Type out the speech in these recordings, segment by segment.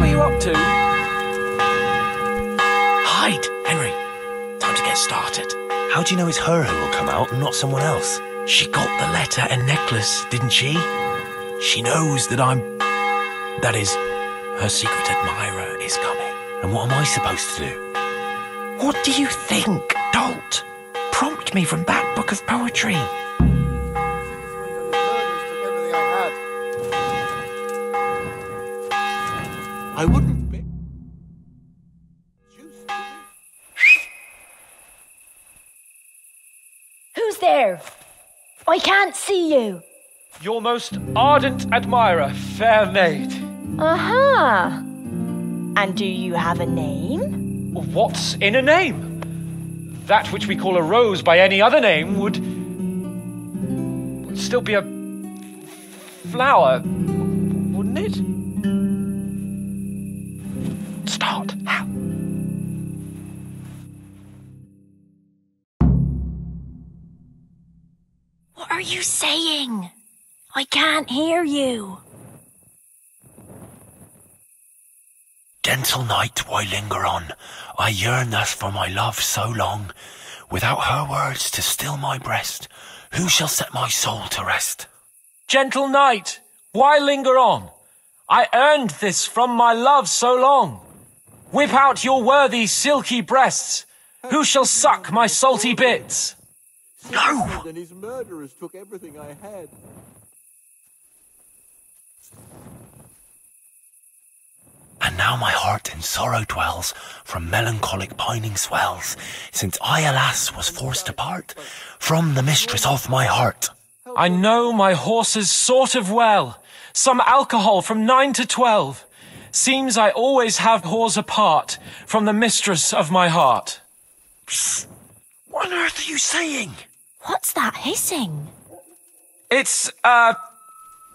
what you up to? Hide, Henry. Time to get started. How do you know it's her who will come out and not someone else? She got the letter and necklace, didn't she? She knows that I'm. That is, her secret admirer is coming. And what am I supposed to do? What do you think, Dolt? Prompt me from that book of poetry. I wouldn't be. Who's there? I can't see you. Your most ardent admirer, fair maid. Uh-huh. And do you have a name? What's in a name? That which we call a rose by any other name would, would still be a flower, wouldn't it? You saying? I can't hear you. Gentle night, why linger on? I yearn thus for my love so long. Without her words to still my breast, who shall set my soul to rest? Gentle knight, why linger on? I earned this from my love so long. Whip out your worthy silky breasts. Who shall suck my salty bits? No! And his murderers took everything I had. And now my heart in sorrow dwells, from melancholic pining swells, since I, alas, was forced to part from the mistress of my heart. I know my horses sort of well. Some alcohol from nine to twelve. Seems I always have whores apart from the mistress of my heart. What on earth are you saying? What's that hissing? It's, uh,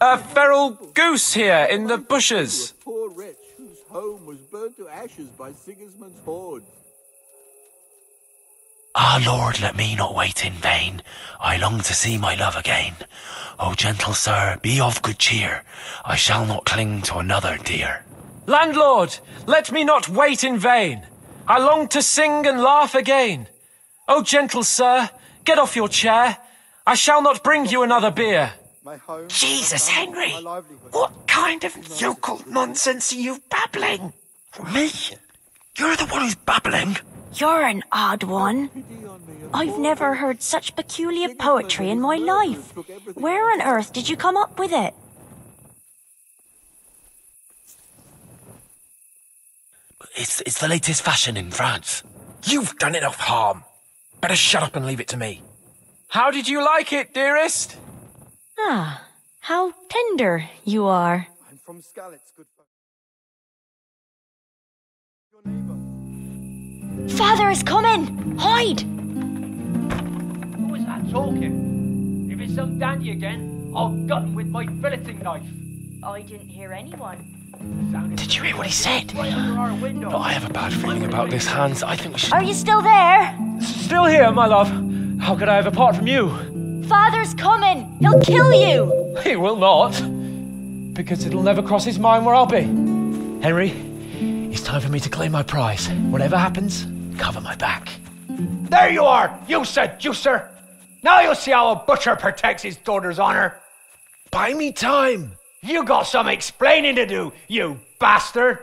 a feral goose here in the bushes. A poor wretch whose home was burnt to ashes by Sigismund's hordes. Ah, Lord, let me not wait in vain. I long to see my love again. O gentle sir, be of good cheer. I shall not cling to another dear. Landlord, let me not wait in vain. I long to sing and laugh again. Oh, gentle sir, get off your chair. I shall not bring you another beer. My home, Jesus, my home, Henry! my. What kind of yokel nonsense are you babbling? Me? You're the one who's babbling. You're an odd one. Pity on me, a I've never heard such peculiar poetry in my life. Where on earth did you come up with it? It's, it's the latest fashion in France. You've done enough harm. Better shut up and leave it to me. How did you like it, dearest? Ah, how tender you are. I'm from Skalitz, good folk. Your neighbor. Father is coming! Hide! Who was that talking? If it's some dandy again, I'll gut him with my filleting knife. I didn't hear anyone. Did you hear what he said? right under our window. I have a bad feeling about this, Hans. I think we should. Are you still there? Still here, my love. How could I have apart from you? Father's coming! He'll kill you! He will not. Because it'll never cross his mind where I'll be. Henry, it's time for me to claim my prize. Whatever happens, cover my back. There you are, you seducer! Now you'll see how a butcher protects his daughter's honor. Buy me time. You got some explaining to do, you bastard!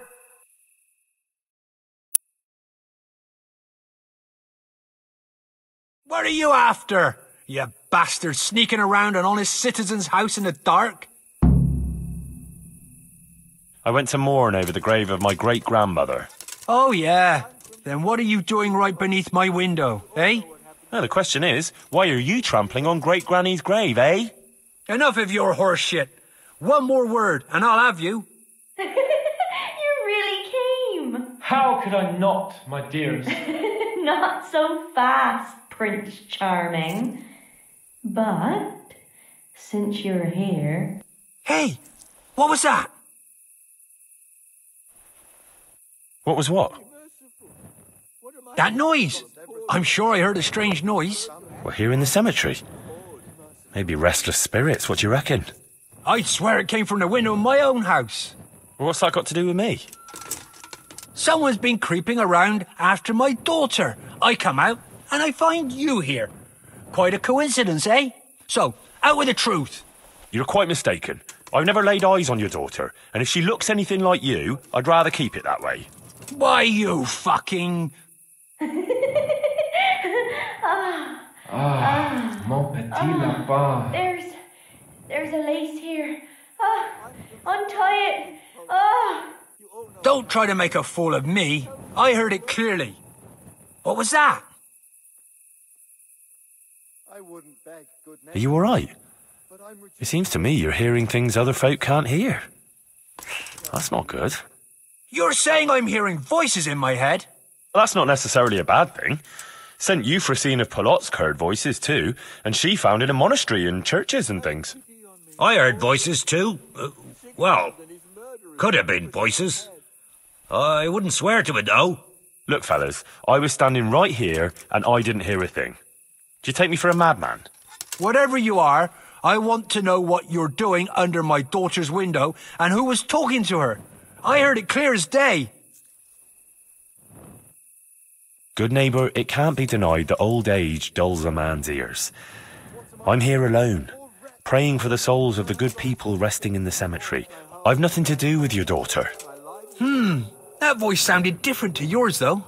What are you after? You bastard sneaking around an honest citizen's house in the dark? I went to mourn over the grave of my great grandmother. Oh, yeah. Then what are you doing right beneath my window, eh? Now, the question is, why are you trampling on great granny's grave, eh? Enough of your horse shit. One more word, and I'll have you. you really came. How could I not, my dearest? Not so fast, Prince Charming. But since you're here, Hey, what was that? What was what? That noise. I'm sure I heard a strange noise. We're here in the cemetery. Maybe restless spirits, what do you reckon? I'd swear it came from the window of my own house. What's that got to do with me? Someone's been creeping around after my daughter. I come out and I find you here. Quite a coincidence, eh? So, out with the truth. You're quite mistaken. I've never laid eyes on your daughter, and if she looks anything like you, I'd rather keep it that way. Why, you fucking. Ah, ah, mon petit lapin. There's, there's a lace here. Ah, untie it. Ah. Don't try to make a fool of me. I heard it clearly. What was that? I wouldn't beg good Are you alright? It seems to me you're hearing things other folk can't hear. That's not good. You're saying I'm hearing voices in my head? That's not necessarily a bad thing. Saint Euphrosyne of Polotsk heard voices too, and she founded a monastery and churches and things. I heard voices too. Uh, well, could have been voices. I wouldn't swear to it though. Look, fellas, I was standing right here and I didn't hear a thing. Do you take me for a madman? Whatever you are, I want to know what you're doing under my daughter's window and who was talking to her. I heard it clear as day. Good neighbour, it can't be denied that old age dulls a man's ears. I'm here alone, praying for the souls of the good people resting in the cemetery. I've nothing to do with your daughter. Hmm, that voice sounded different to yours, though.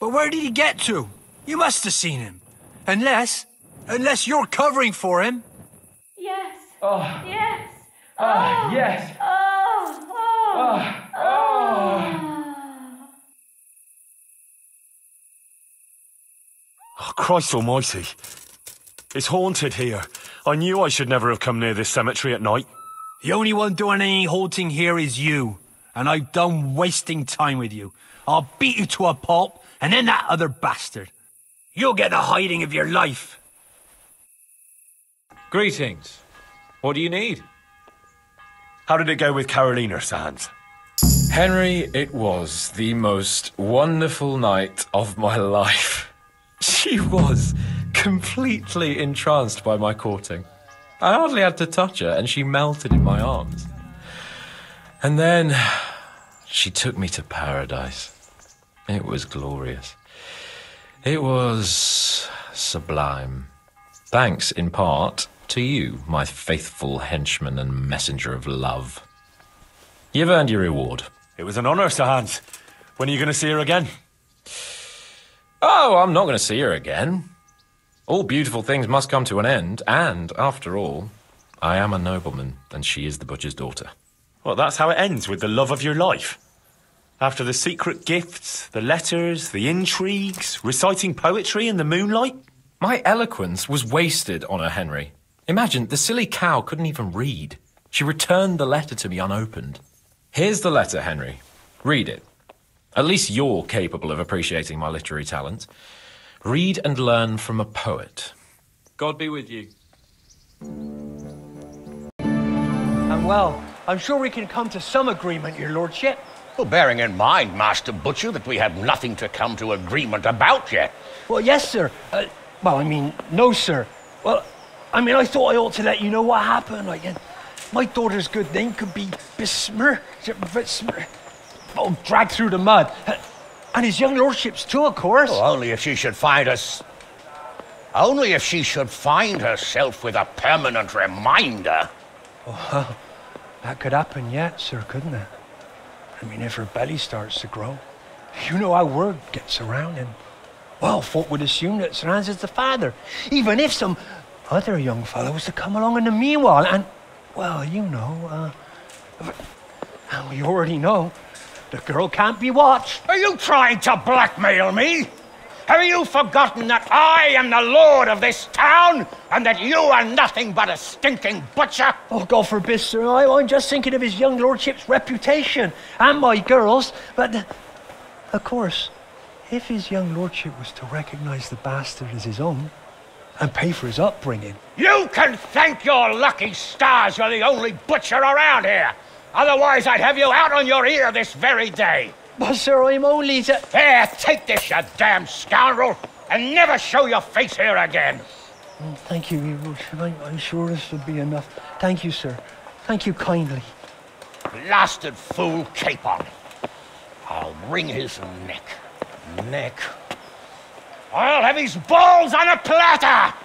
But where did he get to? You must have seen him. Unless, unless you're covering for him. Yes. Oh. Yes. Ah, yes. Oh. Oh. Ah, oh. Oh, Christ almighty. It's haunted here. I knew I should never have come near this cemetery at night. The only one doing any haunting here is you. And I've done wasting time with you. I'll beat you to a pulp, and then that other bastard. You'll get the hiding of your life. Greetings. What do you need? How did it go with Carolina Sands? Henry, it was the most wonderful night of my life. She was completely entranced by my courting. I hardly had to touch her, and she melted in my arms. And then she took me to paradise. It was glorious. It was sublime. Thanks, in part, to you, my faithful henchman and messenger of love. You've earned your reward. It was an honour, Sir Hans. When are you going to see her again? Oh, I'm not going to see her again. All beautiful things must come to an end, and, after all, I am a nobleman, and she is the butcher's daughter. Well, that's how it ends with the love of your life. After the secret gifts, the letters, the intrigues, reciting poetry in the moonlight. My eloquence was wasted on her, Henry. Imagine, the silly cow couldn't even read. She returned the letter to me unopened. Here's the letter, Henry. Read it. At least you're capable of appreciating my literary talent. Read and learn from a poet. God be with you. And well, I'm sure we can come to some agreement, your lordship. Well, bearing in mind, Master Butcher, that we have nothing to come to agreement about yet. Well, yes, sir. Uh, well, I mean, no, sir. Well, I mean, I thought I ought to let you know what happened. Like, my daughter's good name could be besmirched, besmirched, oh, dragged through the mud. And his young lordship's too, of course. Well, only if she should find us. Only if she should find herself with a permanent reminder. Oh, well, that could happen yet, sir, couldn't it? I mean, if her belly starts to grow. You know how word gets around, and, well, folk would assume that Sir Hans is the father, even if some other young fellow was to come along in the meanwhile, and, well, you know, uh, and we already know the girl can't be watched. Are you trying to blackmail me? Have you forgotten that I am the lord of this town and that you are nothing but a stinking butcher? Oh, God forbid, sir. I, I'm just thinking of his young lordship's reputation and my girl's. But, of course, if his young lordship was to recognize the bastard as his own and pay for his upbringing. You can thank your lucky stars you're the only butcher around here. Otherwise, I'd have you out on your ear this very day. But, sir, I'm only to... Here, take this, you damn scoundrel, and never show your face here again. Oh, thank you, your I'm sure this will be enough. Thank you, sir. Thank you kindly. blasted fool capon. I'll wring his neck. Neck. I'll have his balls on a platter!